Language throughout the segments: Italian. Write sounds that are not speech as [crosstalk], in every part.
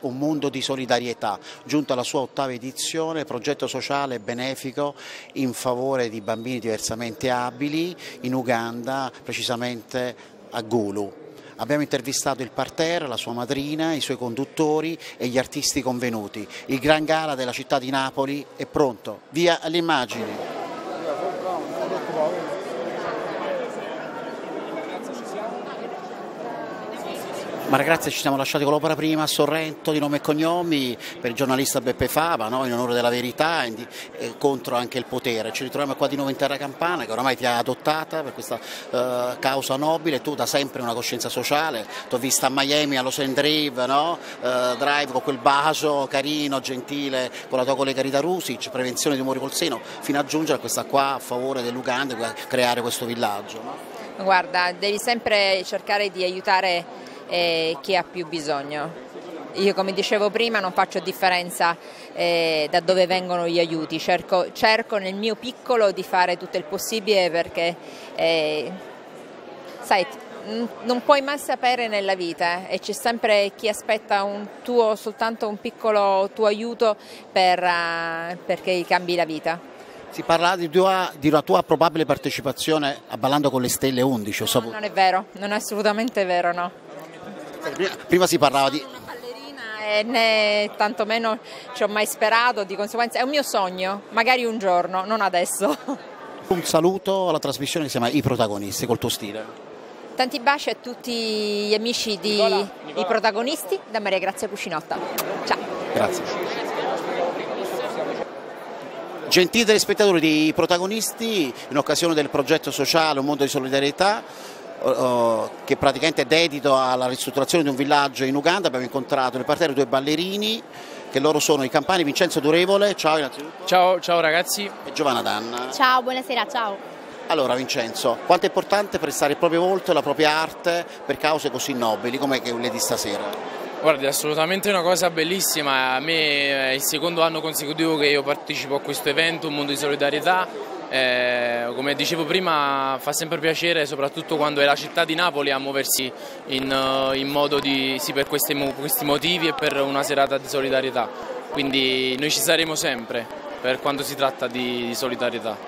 un mondo di solidarietà, giunto alla sua ottava edizione, progetto sociale benefico in favore di bambini diversamente abili in Uganda, precisamente a Gulu. Abbiamo intervistato il parterre, la sua madrina, i suoi conduttori e gli artisti convenuti. Il Gran Gala della città di Napoli è pronto. Via alle Ma ragazzi ci siamo lasciati con l'opera prima a Sorrento di nome e cognomi per il giornalista Beppe Fava, no? in onore della verità e, e, contro anche il potere. Ci ritroviamo qua di nuovo in terra campana che oramai ti ha adottata per questa uh, causa nobile, tu da sempre una coscienza sociale, ti ho vista a Miami all'Ocean Drive, no? uh, Drive con quel bacio carino, gentile, con la tua collega Rita Rusic, prevenzione di umori col seno, fino a giungere a questa qua a favore dell'Uganda, a creare questo villaggio. No? Guarda, devi sempre cercare di aiutare eh, chi ha più bisogno. Io come dicevo prima non faccio differenza eh, da dove vengono gli aiuti, cerco, cerco, nel mio piccolo di fare tutto il possibile perché eh, sai, non puoi mai sapere nella vita eh, e c'è sempre chi aspetta un tuo, soltanto un piccolo tuo aiuto per, uh, perché cambi la vita. Si parla di, tua, di, una tua probabile partecipazione a Ballando con le Stelle 11, ho saputo. No, non è vero, non è assolutamente vero, no. Prima si parlava di... E né tantomeno ci ho mai sperato, di conseguenza è un mio sogno, magari un giorno, non adesso. [laughs] Un saluto alla trasmissione che si chiama I protagonisti col tuo stile. Tanti baci a tutti gli amici di Nicola, Nicola. I protagonisti da Maria Grazia Cucinotta. Ciao. Grazie. Gentili telespettatori di protagonisti, in occasione del progetto sociale Un mondo di solidarietà, che praticamente è dedito alla ristrutturazione di un villaggio in Uganda, abbiamo incontrato nel parterre due ballerini che loro sono i campani Vincenzo Durevole, ciao innanzitutto. Ciao, ciao ragazzi. E Giovanna Danna. Ciao, buonasera, ciao. Allora Vincenzo, quanto è importante prestare il proprio volto e la propria arte per cause così nobili come quelle di stasera? Guardi, assolutamente una cosa bellissima, a me è il secondo anno consecutivo che io partecipo a questo evento, un mondo di solidarietà eh, come dicevo prima fa sempre piacere soprattutto quando è la città di Napoli a muoversi in, eh, in modo di, sì, per questi, questi motivi e per una serata di solidarietà. Quindi noi ci saremo sempre per quando si tratta di solidarietà.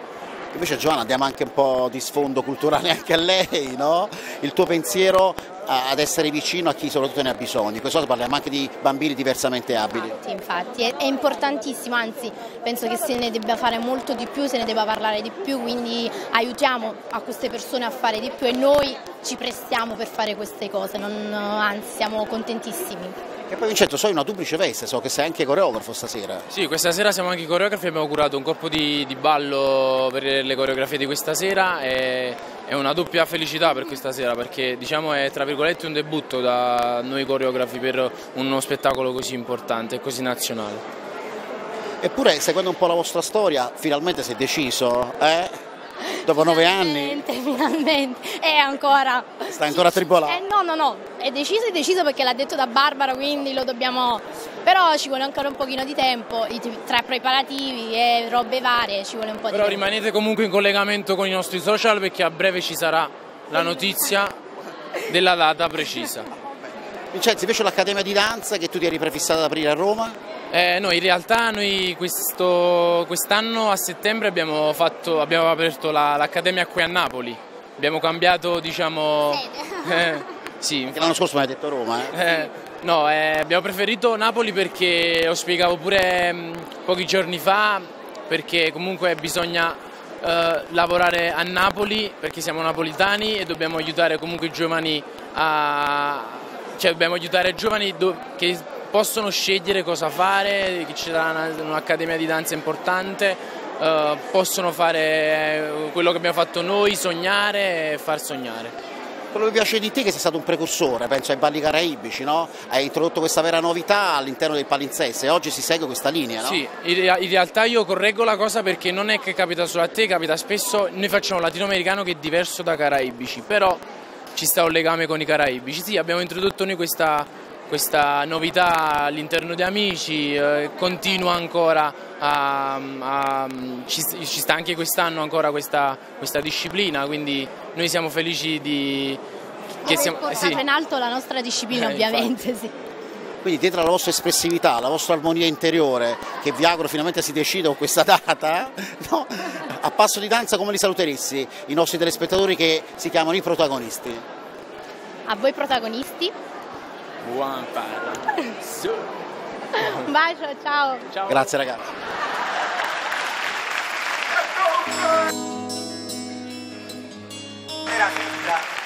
Invece Giovanna diamo anche un po' di sfondo culturale [laughs] anche a lei, no? Il tuo pensiero ad essere vicino a chi soprattutto ne ha bisogno. In questo caso parliamo anche di bambini diversamente abili. Infatti, infatti, è, è importantissimo, anzi penso che se ne debba fare molto di più, se ne debba parlare di più, quindi aiutiamo a queste persone a fare di più e noi ci prestiamo per fare queste cose, non, anzi siamo contentissimi. E poi Vincenzo, so una duplice veste, so che sei anche coreografo stasera. Sì, questa sera siamo anche coreografi, abbiamo curato un corpo di, di ballo per le coreografie di questa sera e è una doppia felicità per questa sera perché diciamo è tra virgolette un debutto da noi coreografi per uno spettacolo così importante e così nazionale. Eppure, seguendo un po' la vostra storia, finalmente si è deciso, eh? Dopo nove anni? Finalmente, [laughs] è ancora... Sta ancora tribolando? Eh, no, no, no, è deciso, è deciso perché l'ha detto da Barbara, quindi lo dobbiamo... Però ci vuole ancora un pochino di tempo, tra preparativi e robe varie ci vuole un po' Però di tempo. Però rimanete comunque in collegamento con i nostri social perché a breve ci sarà la notizia della data precisa. Vincenzo, invece l'Accademia di Danza che tu ti eri prefissata ad aprire a Roma? Eh, no, in realtà noi questo, quest'anno a settembre abbiamo, fatto, abbiamo aperto l'Accademia la, qui a Napoli, abbiamo cambiato diciamo... Eh, [laughs] sì. L'anno scorso mi hai detto Roma. Eh? Eh, no, eh, abbiamo preferito Napoli perché lo spiegavo pure mh, mm, pochi giorni fa, perché comunque bisogna eh, lavorare a Napoli perché siamo napolitani e dobbiamo aiutare comunque i giovani a... cioè dobbiamo aiutare i giovani che possono scegliere cosa fare, ci sarà un'accademia di danza importante, eh, possono fare eh, quello che abbiamo fatto noi, sognare e far sognare. Quello che mi piace di te è che sei stato un precursore, penso ai balli caraibici, no? hai introdotto questa vera novità all'interno del palinsesto e oggi si segue questa linea. No? Sì, in realtà io correggo la cosa perché non è che capita solo a te, capita spesso, noi facciamo latinoamericano che è diverso da caraibici, però ci sta un legame con i caraibici. Sì, abbiamo introdotto noi questa questa novità all'interno di Amici, eh, continua ancora, a, a, ci, ci, sta anche quest'anno ancora questa, questa, disciplina, quindi noi siamo felici di... Che siamo, portata sì. in alto la nostra disciplina eh, ovviamente, sì. Quindi dietro alla vostra espressività, alla vostra armonia interiore, che vi auguro finalmente si decida con questa data, [laughs] no? a passo di danza come li saluteresti i nostri telespettatori che si chiamano i protagonisti? A voi protagonisti. Buon parla. [laughs] Un bacio, ciao. Ciao. Grazie ragazzi. Era finta.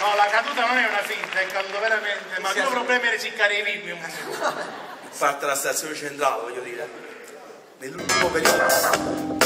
No, la caduta non è una finta, è caduto veramente, ma il mio problema è risiccare i vivi. Parte la stazione centrale, voglio dire. Nell'ultimo periodo.